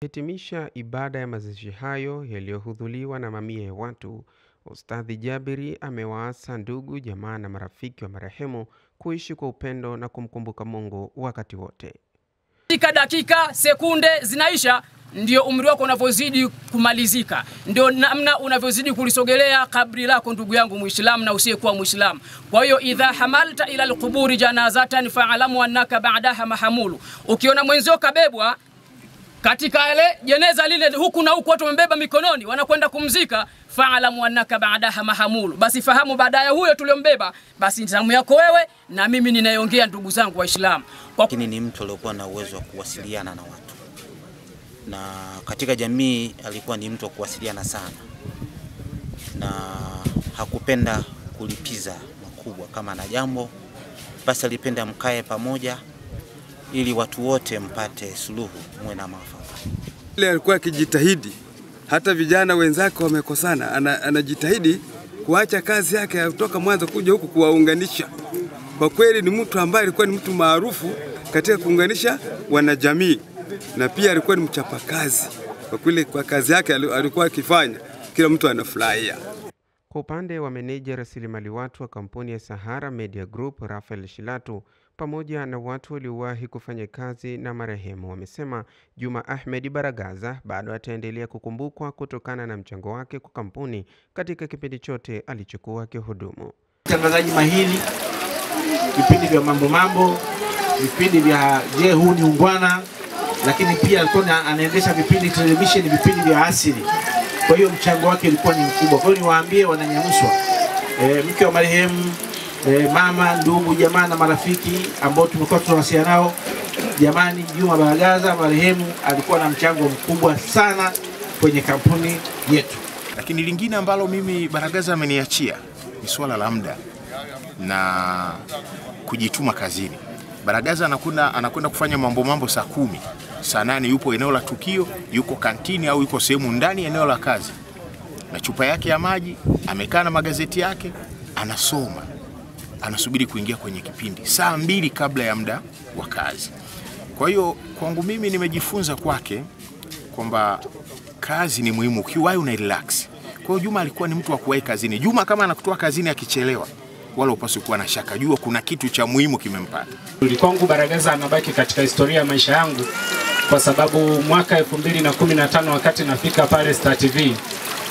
Hitimisha ibada ya mazishi hayo yaliyohudhuliwa na mamia ya watu, Ustadhi Jabiri amewaasa ndugu, jamaa na marafiki wa marehemu kuishi kwa upendo na kumkumbuka Mungu wakati wote. Katika dakika sekunde zinaisha, ndio umri wako unavyozidi kumalizika, ndio namna unavyozidi kulisogelea kabri lako, ndugu yangu Muislamu na usiyekuwa Muislamu. Kwa hiyo idha hamalta ila alquburi janazatan faalamu annaka ba'daha mahamulu, ukiona mwenzio kabebwa katika ile jeneza lile huku na huku, watu wamebeba mikononi, wanakwenda kumzika, faalamu annaka baadaha mahamulu, basi fahamu baada ya huyo tuliombeba, basi zamu yako wewe na mimi ninayeongea, ndugu zangu Waislamu. Lakini ni mtu aliokuwa na uwezo wa kuwasiliana na watu, na katika jamii alikuwa ni mtu wa kuwasiliana sana, na hakupenda kulipiza makubwa. Kama na jambo basi alipenda mkae pamoja, ili watu wote mpate suluhu, muwe na mwafaka. Ile alikuwa akijitahidi, hata vijana wenzake wamekosana, ana, anajitahidi kuacha kazi yake ya kutoka Mwanza kuja huku kuwaunganisha. Kwa kweli ni mtu ambaye alikuwa ni mtu maarufu katika kuunganisha wanajamii, na pia alikuwa ni mchapakazi kwa kweli. Kwa kazi yake alikuwa akifanya, kila mtu anafurahia. Kwa upande wa meneja rasilimali watu wa kampuni ya Sahara Media Group Rafael Shilatu pamoja na watu waliowahi kufanya kazi na marehemu wamesema Juma Ahmed Baragaza bado ataendelea kukumbukwa kutokana na mchango wake kwa kampuni katika kipindi chote alichokuwa akihudumu. Mtangazaji mahiri, vipindi vya mambo mambo, vipindi vya je, huu ni ungwana, lakini pia alikuwa anaendesha vipindi televisheni, vipindi vya asili. Kwa hiyo mchango wake ulikuwa ni mkubwa. Kwa hiyo niwaambie wananyamuswa, e, mke wa marehemu e, mama, ndugu, jamaa na marafiki ambao tumekuwa tunawasiliana nao, jamani, Juma Baragaza marehemu alikuwa na mchango mkubwa sana kwenye kampuni yetu. Lakini lingine ambalo mimi Baragaza ameniachia ni swala la muda na kujituma kazini. Baragaza anakwenda anakwenda kufanya mambo mambo saa kumi, saa nane yupo eneo la tukio, yuko kantini au yuko sehemu ndani eneo la kazi na chupa yake ya maji, amekaa na magazeti yake, anasoma, anasubiri kuingia kwenye kipindi saa mbili kabla ya muda wa kazi. Kwa hiyo kwangu mimi nimejifunza kwake kwamba kazi ni muhimu, ukiwahi una relax. Kwa hiyo Juma alikuwa ni mtu wa kuwahi kazini. Juma kama anakutoa kazini akichelewa, wala upaswi kuwa na shaka, jua kuna kitu cha muhimu kimempata. Kwangu Baragaza anabaki katika historia ya maisha yangu kwa sababu mwaka 2015 wakati nafika pale Star TV,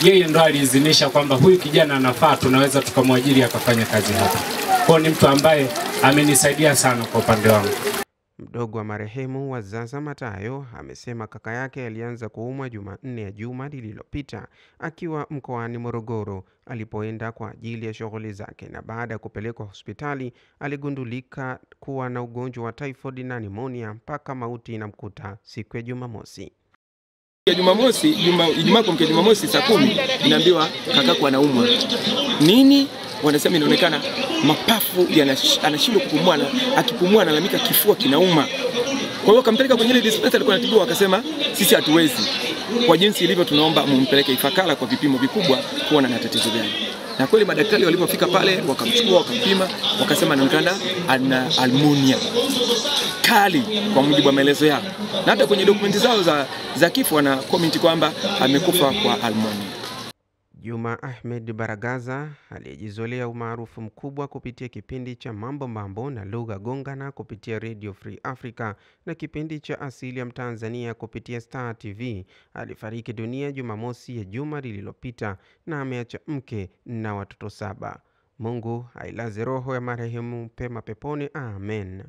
yeye ndo aliidhinisha kwamba huyu kijana anafaa, tunaweza tukamwajiri akafanya kazi hapa. Kwao ni mtu ambaye amenisaidia sana kwa upande wangu. Mdogo wa marehemu Wazaza Matayo amesema kaka yake alianza kuumwa Jumanne ya juma lililopita akiwa mkoani Morogoro alipoenda kwa ajili ya shughuli zake, na baada ya kupelekwa hospitali aligundulika kuwa na ugonjwa wa typhoid na nimonia mpaka mauti inamkuta siku ya Jumamosi. ya Jumamosi, juma, Ijumaa kuamkia Jumamosi saa kumi inaambiwa kakako anaumwa nini, wanasema inaonekana mapafu anashindwa kupumua, akipumua analalamika kifua kinauma. Kwa hiyo akampeleka kwenye ile dispensary alikuwa anatibiwa, akasema sisi hatuwezi, kwa jinsi ilivyo, tunaomba mumpeleke Ifakara kwa vipimo vikubwa kuona na tatizo gani. Na kweli madaktari walipofika pale wakamchukua, wakampima, wakasema anaonekana ana almunia kali kwa mujibu wa maelezo yao, na hata kwenye dokumenti zao za, za kifo wana komenti kwamba amekufa kwa almonia. Juma Ahmed Baragaza aliyejizolea umaarufu mkubwa kupitia kipindi cha Mambo Mambo na Lugha Gongana kupitia Radio Free Africa na kipindi cha Asili ya Mtanzania kupitia Star TV alifariki dunia Jumamosi ya juma lililopita na ameacha mke na watoto saba. Mungu ailaze roho ya marehemu pema peponi, amen.